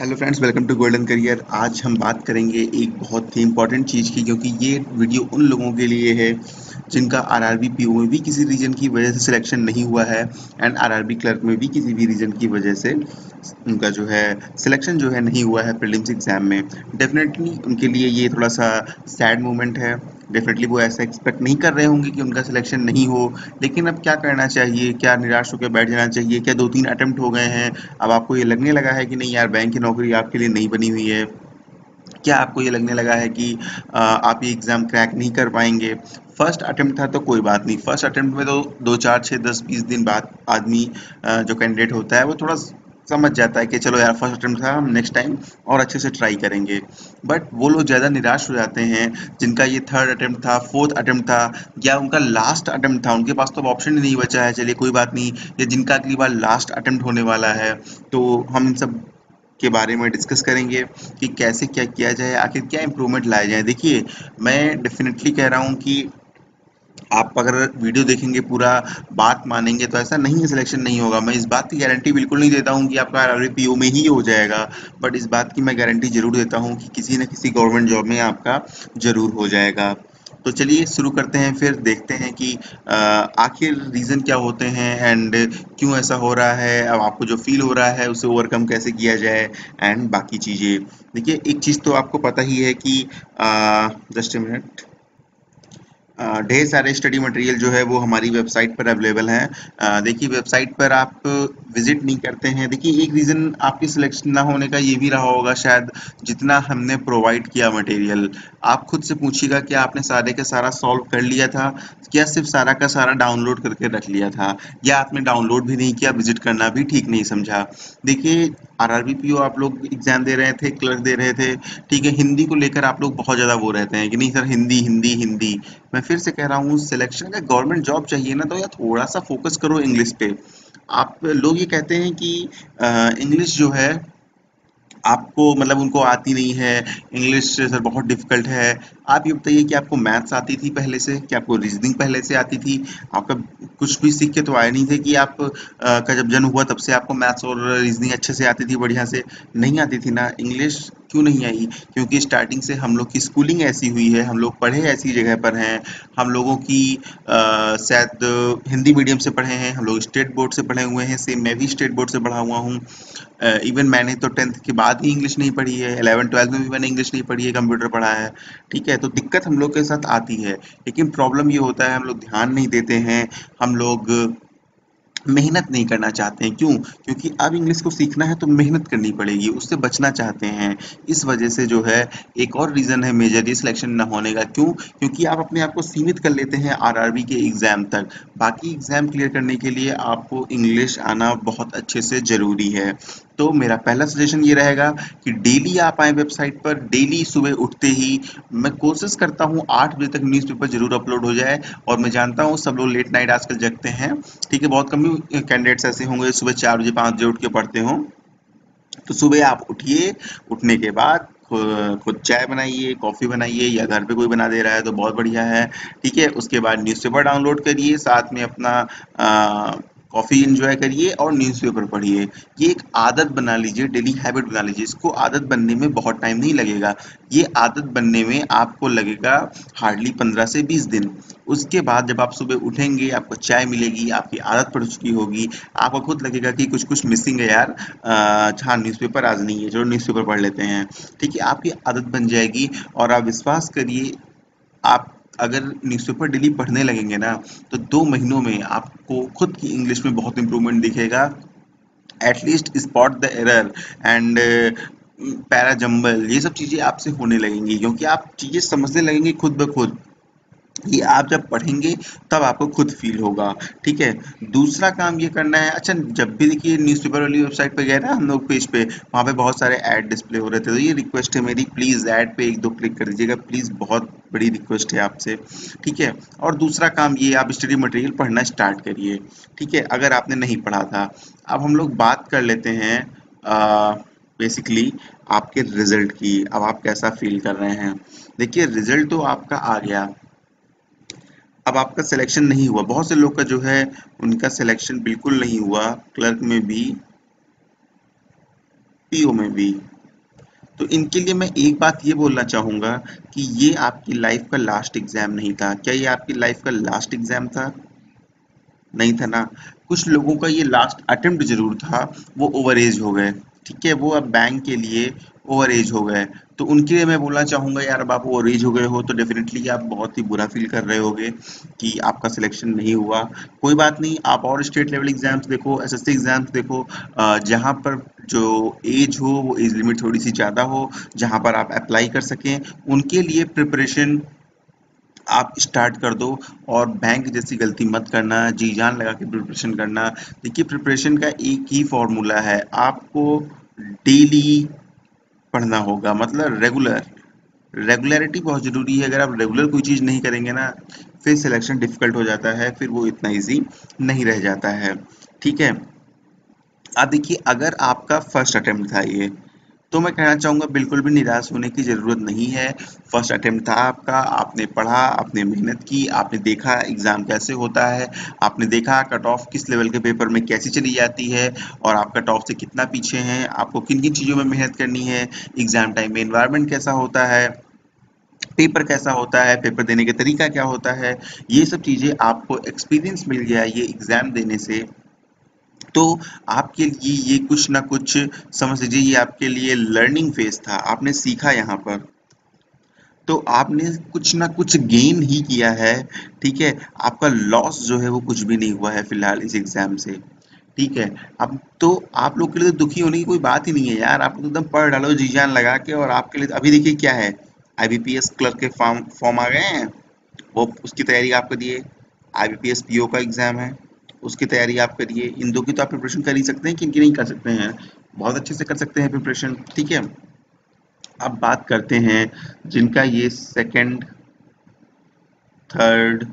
Hello friends welcome to Golden Career आज हम बात करेंगे एक बहुत ही इंपॉर्टेंट चीज़ की, क्योंकि ये वीडियो उन लोगों के लिए है जिनका आरआरबी पीओ में भी किसी रीजन की वजह से सिलेक्शन नहीं हुआ है एंड आरआरबी क्लर्क में भी किसी भी रीजन की वजह से उनका जो है सिलेक्शन जो है नहीं हुआ है प्रीलिम्स एग्ज़ाम में। डेफिनेटली उनके लिए ये थोड़ा सा सैड मोमेंट है। डेफिनेटली वो ऐसा एक्सपेक्ट नहीं कर रहे होंगे कि उनका सिलेक्शन नहीं हो। लेकिन अब क्या करना चाहिए? क्या निराश होकर बैठ जाना चाहिए? क्या दो तीन अटेम्प्ट हो गए हैं? अब आपको ये लगने लगा है कि नहीं यार बैंक की नौकरी आपके लिए नहीं बनी हुई है। क्या आपको ये लगने लगा है कि आप ये एग्ज़ाम क्रैक नहीं कर पाएँगे? फ़र्स्ट अटैम्प्ट था तो कोई बात नहीं। फ़र्स्ट अटैम्प्ट में तो दो, चार छः दस, बीस दिन बाद आदमी जो कैंडिडेट होता है, वो थोड़ा समझ जाता है कि चलो यार फ़र्स्ट अटैम्प्ट था, हम नेक्स्ट टाइम और अच्छे से ट्राई करेंगे। बट वो लोग ज़्यादा निराश हो जाते हैं, जिनका ये थर्ड अटैम्प्ट था फोर्थ अटैम्प्ट था, या उनका लास्ट अटेम्प्ट था, उनके पास तो अब ऑप्शन ही नहीं बचा है, चलिए कोई बात नहीं, या जिनका अगली बार लास्ट अटैम्प्ट होने वाला है तो हम इन सब के बारे में डिस्कस करेंगे कि कैसे क्या किया जाए, आखिर क्या इम्प्रूवमेंट लाया जाए। देखिए, मैं डेफिनेटली कह रहा हूँ कि आप अगर वीडियो देखेंगे पूरा, बात मानेंगे तो ऐसा नहीं है सिलेक्शन नहीं होगा। मैं इस बात की गारंटी बिल्कुल नहीं देता हूँ कि आपका आर में ही हो जाएगा बट इस बात की मैं गारंटी ज़रूर देता हूँ कि किसी न किसी गवर्नमेंट जॉब में आपका ज़रूर हो जाएगा। तो चलिए, शुरू करते हैं, फिर देखते हैं कि आखिर रीज़न क्या होते हैं एंड क्यों ऐसा हो रहा है, अब आपको जो फील हो रहा है, उसे ओवरकम कैसे किया जाए एंड बाकी चीज़ें। देखिए, एक चीज़ तो आपको पता ही है कि जस्ट मिनट ढेर सारे स्टडी मटेरियल जो है वो हमारी वेबसाइट पर अवेलेबल हैं। देखिए वेबसाइट पर आप विज़िट नहीं करते हैं। देखिए, एक रीज़न आपकी सिलेक्शन ना होने का ये भी रहा होगा शायद, जितना हमने प्रोवाइड किया मटेरियल आप खुद से पूछिएगा कि आपने सारे का सारा सॉल्व कर लिया था क्या सिर्फ़ सारा का सारा डाउनलोड करके रख लिया था, या आपने डाउनलोड भी नहीं किया विज़िट करना भी ठीक नहीं समझा। देखिए R R B P O आप लोग एग्ज़ाम दे रहे थे क्लर्क दे रहे थे, ठीक है, हिंदी को लेकर आप लोग बहुत ज़्यादा वो रहते हैं कि नहीं सर, हिंदी हिंदी हिंदी। मैं फिर से कह रहा हूँ सिलेक्शन का गवर्नमेंट जॉब चाहिए ना तो यार थोड़ा सा फोकस करो इंग्लिश पे। आप लोग ये कहते हैं कि इंग्लिश जो है, आपको मतलब उनको आती नहीं है। इंग्लिश सर बहुत डिफ़िकल्ट है। आप ये बताइए कि आपको मैथ्स आती थी पहले से? कि आपको रीजनिंग पहले से आती थी? आपका कुछ भी सीख के तो आए नहीं थे कि आप का जब जन्म हुआ तब से आपको मैथ्स और रीजनिंग अच्छे से आती थी, बढ़िया से नहीं आती थी ना? इंग्लिश क्यों नहीं आई? क्योंकि स्टार्टिंग से हम लोग की स्कूलिंग ऐसी हुई है, हम लोग पढ़े ऐसी जगह पर हैं। हम लोगों की शायद हिंदी मीडियम से पढ़े हैं, हम लोग स्टेट बोर्ड से पढ़े हुए हैं सेम मैं भी स्टेट बोर्ड से पढ़ा हुआ हूँ। इवन मैंने तो टेंथ के बाद ही इंग्लिश नहीं पढ़ी है एलेवन ट्वेल्थ में भी मैंने इंग्लिश नहीं पढ़ी है कंप्यूटर पढ़ा है, ठीक है? तो दिक्कत हम लोग के साथ आती है। लेकिन प्रॉब्लम ये होता है, हम लोग ध्यान नहीं देते हैं, हम लोग मेहनत नहीं करना चाहते हैं। क्यों? क्योंकि अब इंग्लिश को सीखना है तो मेहनत करनी पड़ेगी, उससे बचना चाहते हैं। इस वजह से जो है, एक और रीज़न है मेजरली सिलेक्शन ना होने का। क्यों? क्योंकि आप अपने आप को सीमित कर लेते हैं आरआरबी के एग्ज़ाम तक। बाकी एग्ज़ाम क्लियर करने के लिए आपको इंग्लिश आना बहुत अच्छे से ज़रूरी है। तो मेरा पहला सजेशन ये रहेगा कि डेली आप आए वेबसाइट पर डेली सुबह उठते ही मैं कोशिश करता हूँ आठ बजे तक न्यूज़पेपर ज़रूर अपलोड हो जाए और मैं जानता हूँ सब लोग लेट नाइट आजकल जगते हैं। ठीक है बहुत कम ही कैंडिडेट्स ऐसे होंगे सुबह चार बजे पाँच बजे उठ के पढ़ते हों। तो सुबह आप उठिए उठने के बाद खुद चाय बनाइए कॉफ़ी बनाइए या घर पे कोई बना दे रहा है तो बहुत बढ़िया है। ठीक है उसके बाद न्यूज़पेपर डाउनलोड करिए साथ में अपना आ, कॉफ़ी इंजॉय करिए और न्यूज़पेपर पढ़िए। ये एक आदत बना लीजिए डेली हैबिट बना लीजिए। इसको आदत बनने में बहुत टाइम नहीं लगेगा। ये आदत बनने में आपको लगेगा हार्डली पंद्रह से बीस दिन। उसके बाद जब आप सुबह उठेंगे, आपको चाय मिलेगी, आपकी आदत पड़ चुकी होगी। आपको खुद लगेगा कि कुछ कुछ मिसिंग है यार। हाँ न्यूज़पेपर आज नहीं है, चलो न्यूज़पेपर पढ़ लेते हैं। ठीक है, आपकी आदत बन जाएगी और आप विश्वास करिए, आप अगर न्यूज़पेपर डेली पढ़ने लगेंगे ना तो दो महीनों में आपको खुद की इंग्लिश में बहुत इंप्रूवमेंट दिखेगा। At least spot the error and para jumble ये सब चीज़ें आपसे होने लगेंगी, क्योंकि आप चीज़ें समझने लगेंगे खुद ब खुद। ये आप जब पढ़ेंगे, तब आपको खुद फील होगा, ठीक है? दूसरा काम ये करना है अच्छा जब भी देखिए न्यूज़पेपर वाली वेबसाइट पे गए ना हम लोग पेज पे, वहाँ पे बहुत सारे ऐड डिस्प्ले हो रहे थे तो ये रिक्वेस्ट है मेरी प्लीज़ ऐड पे एक दो क्लिक कर दीजिएगा प्लीज़ बहुत बड़ी रिक्वेस्ट है आपसे, ठीक है? और दूसरा काम ये, आप स्टडी मटेरियल पढ़ना स्टार्ट करिए, ठीक है? अगर आपने नहीं पढ़ा था, अब हम लोग बात कर लेते हैं बेसिकली आपके रिज़ल्ट की, अब आप कैसा फील कर रहे हैं? देखिए रिज़ल्ट तो आपका आ गया अब आपका सिलेक्शन नहीं हुआ। बहुत से लोग का जो है, उनका सिलेक्शन बिल्कुल नहीं हुआ। क्लर्क में भी पीओ में भी। तो इनके लिए मैं एक बात ये बोलना चाहूँगा कि ये आपकी लाइफ का लास्ट एग्ज़ाम नहीं था। क्या ये आपकी लाइफ का लास्ट एग्ज़ाम था? नहीं था ना। कुछ लोगों का ये लास्ट अटेम्प्ट ज़रूर था। वो ओवर एज हो गए। ठीक है, वो अब बैंक के लिए ओवर एज हो गए। तो उनके लिए मैं बोलना चाहूँगा, यार, अब आप ओवर एज हो गए हो तो डेफिनेटली आप बहुत ही बुरा फील कर रहे होगे कि आपका सिलेक्शन नहीं हुआ। कोई बात नहीं, आप और स्टेट लेवल एग्ज़ाम्स देखो एसएससी एग्ज़ाम्स देखो जहाँ पर जो एज हो, वो एज लिमिट थोड़ी सी ज़्यादा हो, जहाँ पर आप अप्लाई कर सकें, उनके लिए प्रिपरेशन आप स्टार्ट कर दो। और बैंक जैसी गलती मत करना, जी जान लगा के प्रिपरेशन करना। देखिए प्रिपरेशन का एक ही फॉर्मूला है, आपको डेली पढ़ना होगा मतलब रेगुलर रेगुलरिटी बहुत ज़रूरी है, अगर आप रेगुलर कोई चीज़ नहीं करेंगे ना, फिर सिलेक्शन डिफ़िकल्ट हो जाता है, फिर वो इतना इजी नहीं रह जाता है। ठीक है? अब देखिए, अगर आपका फ़र्स्ट अटेम्प्ट था ये तो मैं कहना चाहूँगा, बिल्कुल भी निराश होने की ज़रूरत नहीं है। फ़र्स्ट अटेम्प्ट था आपका, आपने पढ़ा, आपने मेहनत की, आपने देखा एग्ज़ाम कैसे होता है, आपने देखा कट ऑफ़ किस लेवल के पेपर में कैसे चली जाती है, और आप कट ऑफ़ से कितना पीछे हैं, आपको किन किन चीज़ों में मेहनत करनी है एग्ज़ाम टाइम में इन्वायरमेंट कैसा होता है पेपर कैसा होता है पेपर देने का तरीका क्या होता है, ये सब चीज़ें आपको एक्सपीरियंस मिल गया ये एग्ज़ाम देने से। तो आपके लिए ये कुछ ना कुछ, समझ लीजिए, ये आपके लिए लर्निंग फ़ेज़ था। आपने सीखा यहाँ पर। तो आपने कुछ ना कुछ गेन ही किया है, ठीक है? आपका लॉस जो है वो कुछ भी नहीं हुआ है फ़िलहाल इस एग्ज़ाम से, ठीक है? अब तो आप लोग के लिए तो दुखी होने की कोई बात ही नहीं है यार। आप तो एकदम पढ़ डालो जी जान लगा के और आपके लिए अभी देखिए क्या है। आईबीपीएस क्लर्क के फॉर्म फॉर्म आ गए हैं। वो उसकी तैयारी आपको दिए। आईबीपीएस पीओ का एग्ज़ाम है। उसकी तैयारी आप करिए। इन दो की तो आप प्रिपरेशन कर ही सकते हैं कि इनकी नहीं कर सकते हैं। बहुत अच्छे से कर सकते हैं प्रिपरेशन, ठीक है? अब बात करते हैं जिनका ये सेकंड थर्ड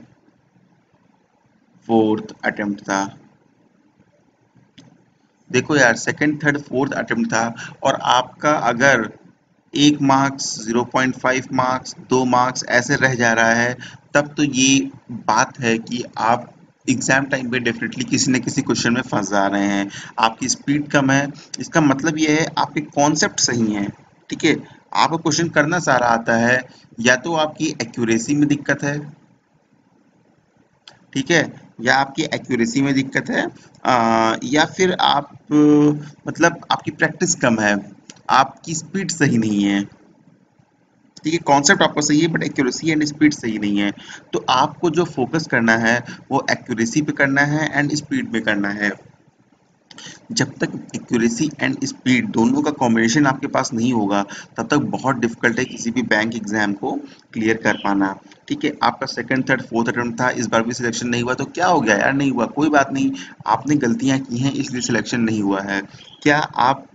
फोर्थ अटेम्प्ट था। देखो यार सेकंड थर्ड फोर्थ अटेम्प्ट था और आपका अगर एक मार्क्स 0.5 मार्क्स दो मार्क्स ऐसे रह जा रहा है, तब तो ये बात है कि आप एग्ज़ाम टाइम पे डेफिनेटली किसी न किसी क्वेश्चन में फंस जा रहे हैं। आपकी स्पीड कम है। इसका मतलब ये है आपके कॉन्सेप्ट सही हैं। ठीक है? आपको क्वेश्चन करना सारा आता है या तो आपकी एक्यूरेसी में दिक्कत है। ठीक है? या आपकी एक्यूरेसी में दिक्कत है आ, या फिर आप मतलब आपकी प्रैक्टिस कम है। आपकी स्पीड सही नहीं है। ठीक है कॉन्सेप्ट आपका सही है बट एक्यूरेसी एंड स्पीड सही नहीं है। तो आपको जो फोकस करना है, वो एक्यूरेसी पे करना है एंड स्पीड पे करना है। जब तक एक्यूरेसी एंड स्पीड दोनों का कॉम्बिनेशन आपके पास नहीं होगा, तब तक बहुत डिफ़िकल्ट है किसी भी बैंक एग्ज़ाम को क्लियर कर पाना। ठीक है, आपका सेकंड थर्ड फोर्थ अटेम्प्ट था, इस बार भी सिलेक्शन नहीं हुआ तो क्या हो गया यार? नहीं हुआ, कोई बात नहीं। आपने गलतियाँ की हैं, इसलिए सिलेक्शन नहीं हुआ है। क्या आप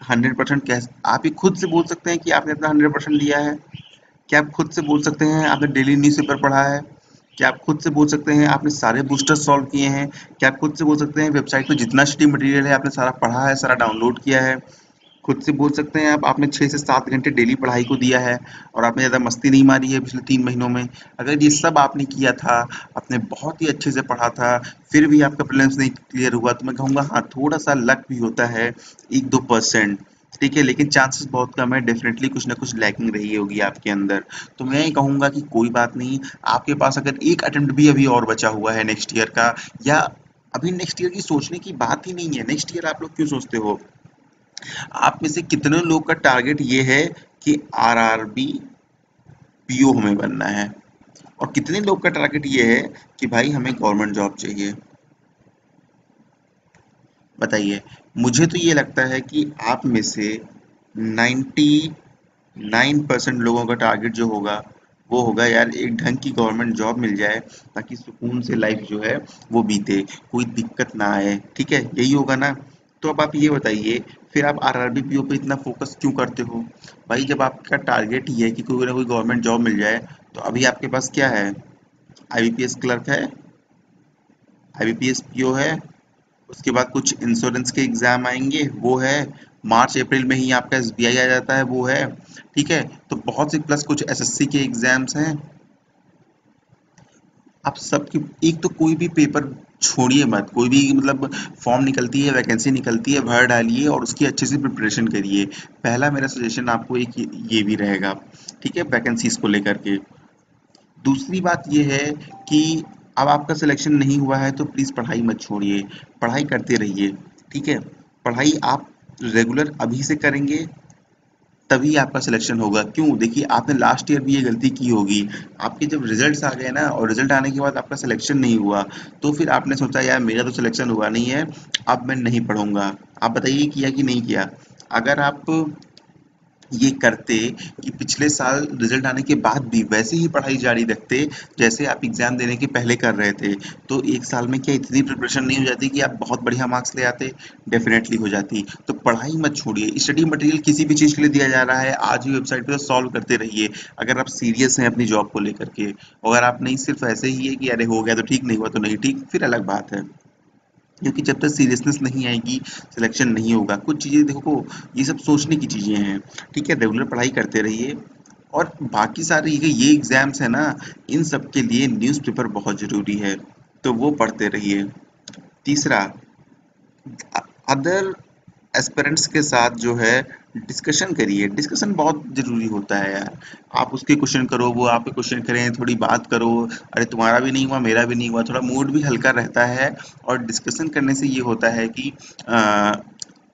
हंड्रेड परसेंट कह आप ही खुद से बोल सकते हैं कि आपने अपना हंड्रेड परसेंट लिया है। क्या आप खुद से बोल सकते हैं आपने डेली न्यूज़पेपर पढ़ा है? क्या आप खुद से बोल सकते हैं आपने सारे बूस्टर सॉल्व किए हैं? क्या आप खुद से बोल सकते हैं वेबसाइट पर जितना स्टडी मटेरियल है आपने सारा पढ़ा है, सारा डाउनलोड किया है? खुद से बोल सकते हैं, आप, आपने छः से सात घंटे डेली पढ़ाई को दिया है और आपने ज़्यादा मस्ती नहीं मारी है पिछले तीन महीनों में। अगर ये सब आपने किया था, आपने बहुत ही अच्छे से पढ़ा था, फिर भी आपका प्रिलिम्स नहीं क्लियर हुआ तो मैं कहूँगा हाँ थोड़ा सा लक भी होता है, एक दो परसेंट ठीक है, लेकिन चांसेस बहुत कम है डेफिनेटली कुछ ना कुछ लैकिंग रही होगी आपके अंदर। तो मैं ये कहूँगा कि कोई बात नहीं, आपके पास अगर एक अटेम्प्ट भी अभी और बचा हुआ है नेक्स्ट ईयर का, या अभी नेक्स्ट ईयर की सोचने की बात ही नहीं है नेक्स्ट ईयर आप लोग क्यों सोचते हो? आप में से कितने लोग का टारगेट ये है कि आर आर आरआरबी पीओ हमें बनना है? और कितने लोग का टारगेट ये है कि भाई हमें गवर्नमेंट जॉब चाहिए? बताइए। मुझे तो ये लगता है कि आप में से 99 परसेंट लोगों का टारगेट जो होगा, वो होगा यार एक ढंग की गवर्नमेंट जॉब मिल जाए, ताकि सुकून से लाइफ जो है वो बीते, कोई दिक्कत ना आए। ठीक है? यही होगा ना? तो अब आप ये बताइए, फिर आप R R B P O पे इतना फोकस क्यों करते हो? भाई, जब आपका टारगेट ही है कि कोई ना कोई गवर्नमेंट जॉब मिल जाए तो अभी आपके पास क्या है? I B P S clerk है I B P S P O है, उसके बाद कुछ इंश्योरेंस के एग्ज़ाम आएँगे, वो है, मार्च, अप्रैल में ही आपका एस बी आई आ जाता है, वो है, ठीक है? तो बहुत सी प्लस कुछ एस एस सी के एग्ज़ाम्स हैं। आप सबकी, एक तो कोई भी पेपर छोड़िए मत। कोई भी मतलब फॉर्म निकलती है वैकेंसी निकलती है, भर डालिए और उसकी अच्छे से प्रिपरेशन करिए। पहला मेरा सजेशन आपको एक ये भी रहेगा, ठीक है वैकेंसीज को लेकर के। दूसरी बात ये है कि अब आपका सिलेक्शन नहीं हुआ है तो प्लीज़ पढ़ाई मत छोड़िए। पढ़ाई करते रहिए, ठीक है। पढ़ाई आप रेगुलर अभी से करेंगे तभी आपका सिलेक्शन होगा। क्यों? देखिए, आपने लास्ट ईयर भी ये गलती की होगी। आपके जब रिजल्ट्स आ गए ना, और रिज़ल्ट आने के बाद आपका सिलेक्शन नहीं हुआ तो फिर आपने सोचा, यार, मेरा तो सिलेक्शन हुआ नहीं है, अब मैं नहीं पढ़ूँगा। आप बताइए, किया कि नहीं किया? अगर आप ये करते कि पिछले साल रिज़ल्ट आने के बाद भी वैसे ही पढ़ाई जारी रखते जैसे आप एग्ज़ाम देने के पहले कर रहे थे। तो एक साल में क्या इतनी प्रिपरेशन नहीं हो जाती कि आप बहुत बढ़िया मार्क्स ले आते? डेफिनेटली हो जाती। तो पढ़ाई मत छोड़िए। स्टडी मटेरियल किसी भी चीज़ के लिए दिया जा रहा है। आज ही वेबसाइट पर सॉल्व करते रहिए। अगर आप सीरियस हैं अपनी जॉब को लेकर के। अगर आप नहीं, सिर्फ़ ऐसे ही है कि अरे हो गया तो ठीक, नहीं हुआ तो नहीं, ठीक, फिर अलग बात है। क्योंकि जब तक सीरियसनेस नहीं आएगी सिलेक्शन नहीं होगा, कुछ चीज़ें देखो ये सब सोचने की चीज़ें हैं, ठीक है? रेगुलर पढ़ाई करते रहिए। और बाकी सारे ये एग्ज़ाम्स हैं ना, इन सब के लिए न्यूज़पेपर बहुत ज़रूरी है। तो वो पढ़ते रहिए। तीसरा अदर एस्पेरेंट्स के साथ जो है डिस्कशन करिए। डिस्कशन बहुत ज़रूरी होता है यार। आप उसके क्वेश्चन करो वो आपके क्वेश्चन करें थोड़ी बात करो। अरे तुम्हारा भी नहीं हुआ मेरा भी नहीं हुआ। थोड़ा मूड भी हल्का रहता है और डिस्कशन करने से ये होता है कि आ,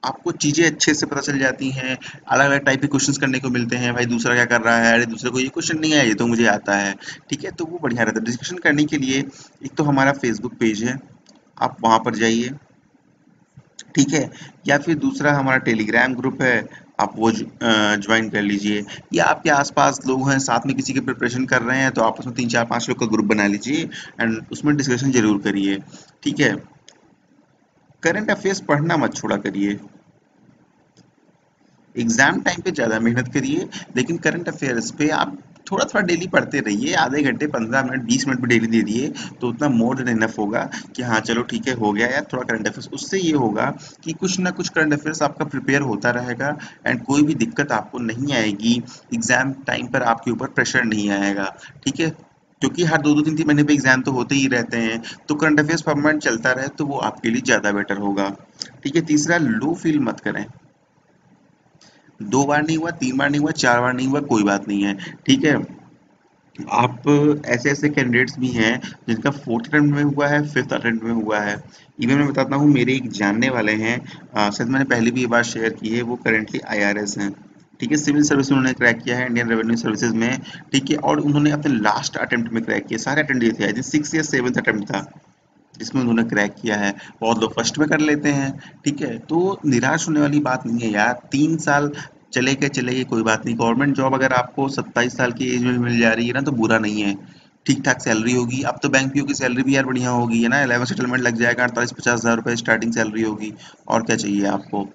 आपको चीज़ें अच्छे से पता चल जाती हैं। अलग अलग टाइप के क्वेश्चंस करने को मिलते हैं। भाई दूसरा क्या कर रहा है? अरे दूसरे को ये क्वेश्चन नहीं आया ये तो मुझे आता है। ठीक है? तो वो बढ़िया रहता है। डिस्कशन करने के लिए एक तो हमारा फेसबुक पेज है। आप वहाँ पर जाइए। ठीक है? या फिर दूसरा हमारा टेलीग्राम ग्रुप है, आप वो ज्वाइन कर लीजिए। या आपके आसपास लोग हैं, साथ में किसी की प्रिपरेशन कर रहे हैं तो आप उसमें तीन, चार, पाँच लोग का ग्रुप बना लीजिए एंड उसमें डिस्कशन ज़रूर करिए। ठीक है? करंट अफेयर्स पढ़ना मत छोड़ा करिए। एग्ज़ाम टाइम पे ज़्यादा मेहनत करिए, लेकिन करंट अफेयर्स पे आप थोड़ा थोड़ा डेली पढ़ते रहिए, आधे घंटे, पंद्रह मिनट, बीस मिनट भी डेली दे दिए तो उतना मोर देन इनफ होगा कि हाँ चलो ठीक है, हो गया यार, थोड़ा करंट अफेयर्स उससे ये होगा कि कुछ ना कुछ करंट अफेयर्स आपका प्रिपेयर होता रहेगा एंड कोई भी दिक्कत आपको नहीं आएगी एग्ज़ाम टाइम पर आपके ऊपर प्रेशर नहीं आएगा, ठीक है? क्योंकि हर दो दो तीन तीन महीने पे एग्ज़ाम तो होते ही रहते हैं तो करंट अफेयर्स परमानेंट चलता रहे तो वो आपके लिए ज़्यादा बेटर होगा, ठीक है? तीसरा लो फील मत करें। दो बार नहीं हुआ, तीन बार नहीं हुआ, चार बार नहीं हुआ, कोई बात नहीं है, ठीक है? आप ऐसे ऐसे कैंडिडेट्स भी हैं जिनका फोर्थ अटेम्प्ट में हुआ है फिफ्थ अटेम्प्ट में हुआ है। इवन मैं बताता हूँ, मेरे एक जानने वाले हैं शायद मैंने पहले भी ये बात शेयर की है, वो करेंटली आईआरएस हैं, ठीक है? सिविल सर्विस उन्होंने क्रैक किया है इंडियन रेवेन्यू सर्विसेज़ में, ठीक है? और उन्होंने अपने लास्ट अटेम्प्ट में क्रैक किया, सारे अटेम्प्ट दिए थे आई थिंक सिक्स या सेवन्थ अटेम्प्ट था। जिसमें उन्होंने क्रैक किया है, बहुत लोग फ़र्स्ट में कर लेते हैं, ठीक है? तो निराश होने वाली बात नहीं है यार, तीन साल चले के चले गए कोई बात नहीं। गवर्नमेंट जॉब अगर आपको सत्ताईस साल की एज में मिल जा रही है ना तो बुरा नहीं है। ठीक ठाक सैलरी होगी। अब तो बैंक पीओ की सैलरी भी यार बढ़िया होगी, है ना? अलेवन सेटलमेंट लग जाएगा, अड़तालीस पचास हज़ार रुपये स्टार्टिंग सैलरी होगी। और क्या चाहिए आपको?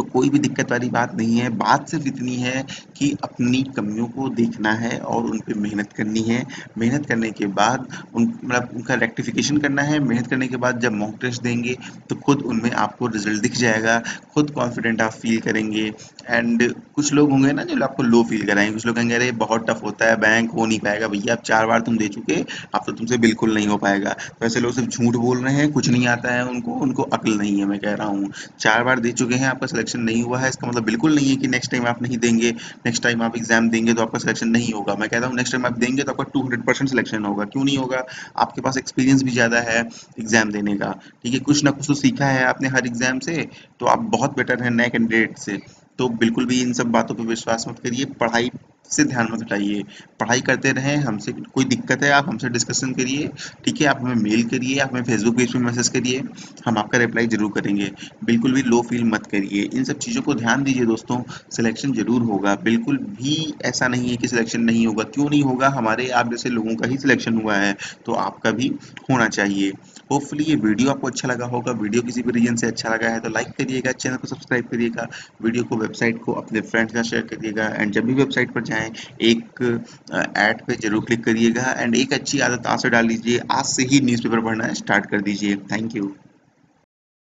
तो कोई भी दिक्कत वाली बात नहीं है। बात सिर्फ़ इतनी है कि अपनी कमियों को देखना है और उन पर मेहनत करनी है। मेहनत करने के बाद उन मतलब उनका रेक्टिफिकेशन करना है। मेहनत करने के बाद जब मॉक टेस्ट देंगे तो खुद उनमें आपको रिज़ल्ट दिख जाएगा। खुद कॉन्फिडेंट आप फील करेंगे। एंड कुछ लोग होंगे ना जो आपको लो फील कराएँगे। कुछ लोग कहेंगे, अरे, बहुत टफ होता है बैंक हो नहीं पाएगा। भैया, आप चार बार तुम दे चुके, अब तो तुमसे बिल्कुल नहीं हो पाएगा। तो ऐसे लोग सिर्फ़ झूठ बोल रहे हैं, कुछ नहीं आता है उनको उनको अकल नहीं है, मैं कह रहा हूँ। चार बार दे चुके हैं, आपका सिलेक्शन नहीं हुआ है, इसका मतलब बिल्कुल नहीं है कि नेक्स्ट टाइम आप नहीं देंगे नेक्स्ट टाइम आप एग्ज़ाम देंगे तो आपका सिलेक्शन नहीं होगा। मैं कहता हूँ नेक्स्ट टाइम आप देंगे तो आपका टू हंड्रेड परसेंट सिलेक्शन होगा। क्यों नहीं होगा? आपके पास एक्सपीरियंस भी ज़्यादा है एग्ज़ाम देने का। ठीक है, कुछ ना कुछ तो सीखा है आपने हर एग्ज़ाम से तो आप बहुत बेटर हैं नए कैंडिडेट से। तो बिल्कुल भी इन सब बातों पर विश्वास मत करिए। पढ़ाई से ध्यान मत हटाइए। पढ़ाई करते रहें, हमसे कोई दिक्कत है, आप हमसे डिस्कशन करिए, ठीक है? आप हमें मेल करिए, आप हमें फेसबुक पेज पे मैसेज करिए, हम आपका रिप्लाई ज़रूर करेंगे। बिल्कुल भी लो फील मत करिए। इन सब चीज़ों को ध्यान दीजिए दोस्तों। सिलेक्शन ज़रूर होगा। बिल्कुल भी ऐसा नहीं है कि सिलेक्शन नहीं होगा। क्यों नहीं होगा? हमारे, आप जैसे लोगों का ही सिलेक्शन हुआ है तो आपका भी होना चाहिए। होपफुली ये वीडियो आपको अच्छा लगा होगा। वीडियो किसी भी रीजन से अच्छा लगा है तो लाइक करिएगा चैनल को सब्सक्राइब करिएगा वीडियो को वेबसाइट को अपने फ्रेंड्स का शेयर करिएगा एंड जब भी वेबसाइट पर जाएँ एक ऐड पे ज़रूर क्लिक करिएगा एंड एक अच्छी आदत आज से डाल लीजिए आज से ही न्यूज़पेपर पढ़ना स्टार्ट कर दीजिए। Thank you